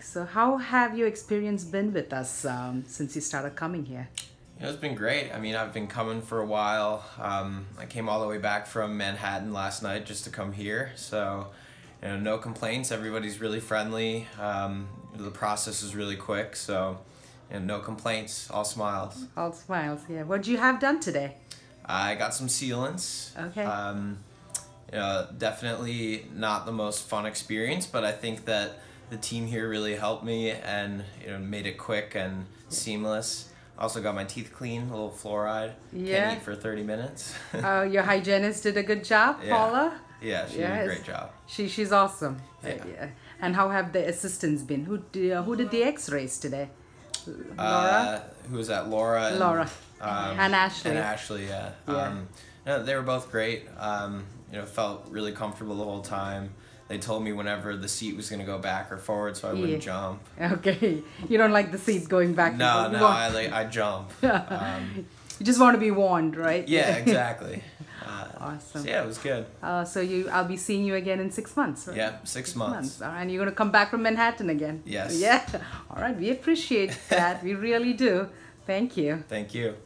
So how have your experience been with us um, since you started coming here? It's been great. I mean, I've been coming for a while. Um, I came all the way back from Manhattan last night just to come here. So, you know, no complaints. Everybody's really friendly. Um, the process is really quick. So, you know, no complaints. All smiles. All smiles, yeah. What did you have done today? I got some sealants. Okay. Um, you know, definitely not the most fun experience, but I think that the team here really helped me and you know made it quick and seamless. Also got my teeth clean, a little fluoride. Yeah. Can't eat for 30 minutes. uh, your hygienist did a good job, Yeah. Paula. yeah, she did Yes. a great job. She she's awesome. Yeah. Yeah. And how have the assistants been? Who did, uh, who did the X-rays today? Laura. Uh, who was that? Laura. And, Laura. Um, And Ashley. And Ashley, yeah. Yeah. Um, no, they were both great. Um, you know, felt really comfortable the whole time. They told me whenever the seat was going to go back or forward, so I wouldn't Yeah. jump. Okay. You don't like the seat going back. No, no, I like I jump. Um, you just want to be warned, right? yeah, exactly. Uh, Awesome. so yeah, it was good. Uh, so you, I'll be seeing you again in six months. Right? Yeah, six months. All right, and you're gonna come back from Manhattan again. Yes. Yeah. All right. We appreciate that. we really do. Thank you. Thank you.